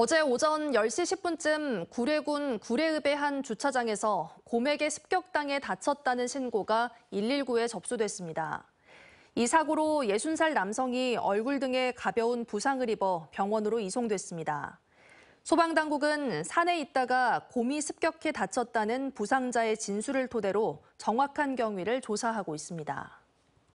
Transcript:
어제 오전 10시 10분쯤 구례군 구례읍의 한 주차장에서 곰에게 습격당해 다쳤다는 신고가 119에 접수됐습니다. 이 사고로 60살 남성이 얼굴 등에 가벼운 부상을 입어 병원으로 이송됐습니다. 소방당국은 산에 있다가 곰이 습격해 다쳤다는 부상자의 진술을 토대로 정확한 경위를 조사하고 있습니다.